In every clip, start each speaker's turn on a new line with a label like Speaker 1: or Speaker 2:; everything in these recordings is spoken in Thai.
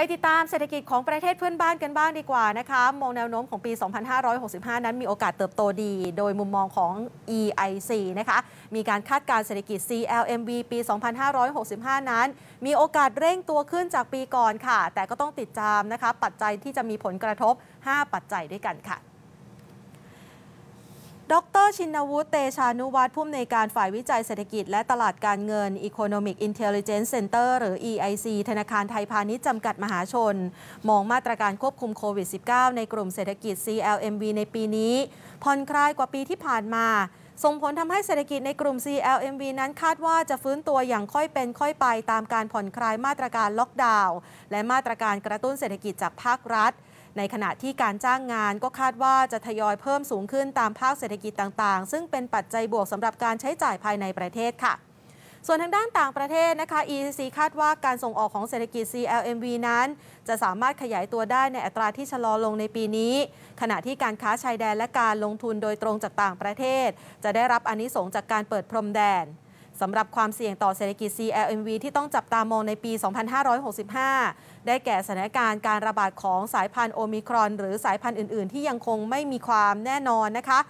Speaker 1: ไปติดตามเศรษฐกิจของประเทศเพื่อนบ้านกันบ้างดีกว่านะคะมองแนวโน้มของปี 2565 นั้นมีโอกาสเติบโตดี โดยมุมมองของ EIC นะคะ มีการคาดการเศรษฐกิจ CLMV ปี 2565 นั้น มีโอกาสเร่งตัวขึ้นจากปีก่อนค่ะ แต่ก็ต้องติดตามนะคะ ปัจจัยที่จะมีผลกระทบ 5 ปัจจัยด้วยกันค่ะ ดรชินวุฒิเตชานุวัฒน์ผู้อำนวยการฝ่ายวิจัยเศรษฐกิจและตลาดการเงิน Economic Intelligence Center หรือ EIC ธนาคารไทยพาณิชย์จำกัดมหาชน มองมาตรการควบคุมโควิด -19 ในกลุ่มเศรษฐกิจ CLMV ในปีนี้ผ่อนคลายกว่าปีที่ผ่านมาส่งผลทำให้เศรษฐกิจในกลุ่ม CLMV นั้นคาดว่าจะฟื้นตัวอย่างค่อยเป็นค่อยไปตามการผ่อนคลายมาตรการล็อกดาวน์และมาตรการกระตุ้นเศรษฐกิจจากภาครัฐ ในขณะที่การจ้างงานก็คาดว่าจะทยอยเพิ่มสูงขึ้นตามภาคเศรษฐกิจต่างๆ ซึ่งเป็นปัจจัยบวกสำหรับการใช้จ่ายภายในประเทศค่ะส่วนทางด้านต่างประเทศนะคะ ECC คาดว่าการส่งออกของเศรษฐกิจ CLMV นั้น จะสามารถขยายตัวได้ในอัตราที่ชะลอลงในปีนี้ ขณะที่การค้าชายแดนและการลงทุนโดยตรงจากต่างประเทศ จะได้รับอนนิสงจากการเปิดพรมแดน สำหรับความเสี่ยงต่อเศรษฐกิจ CLMV ที่ต้องจับตามองในปี 2565 ได้แก่สถานการณ์การระบาดของสายพันธุ์โอมิครอน หรือสายพันธุ์อื่น ๆ ที่ยังคงไม่มีความแน่นอนนะคะ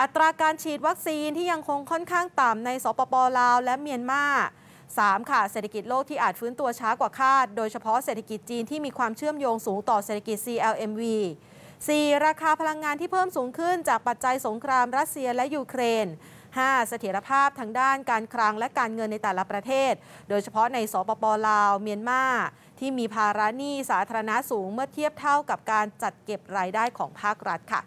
Speaker 1: อัตราการฉีดวัคซีนที่ยังคงค่อนข้างต่ำในสปปลาว และเมียนมา 3. ค่ะ เศรษฐกิจโลกที่อาจฟื้นตัวช้ากว่าคาด โดยเฉพาะเศรษฐกิจจีนที่มีความเชื่อมโยงสูงต่อเศรษฐกิจ CLMV 4. ราคาพลังงานที่เพิ่มสูงขึ้นจากปัจจัยสงครามรัสเซียและยูเครน 5. เสถียรภาพทางด้านการคลังและการเงินในแต่ละประเทศ โดยเฉพาะในสปปลาว เมียนมาที่มีภาระหนี้สาธารณะสูงเมื่อเทียบเท่ากับการจัดเก็บรายได้ของภาครัฐค่ะ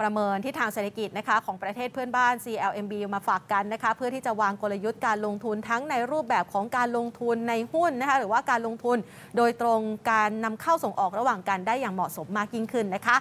Speaker 1: ประเมินที่ทางเศรษฐกิจนะคะของประเทศเพื่อนบ้าน CLMB มาฝากกันนะคะเพื่อที่จะวางกลยุทธ์การลงทุนทั้งในรูปแบบของการลงทุนในหุ้นนะคะหรือว่าการลงทุนโดยตรงการนำเข้าส่งออกระหว่างกันได้อย่างเหมาะสมมากยิ่งขึ้นนะคะ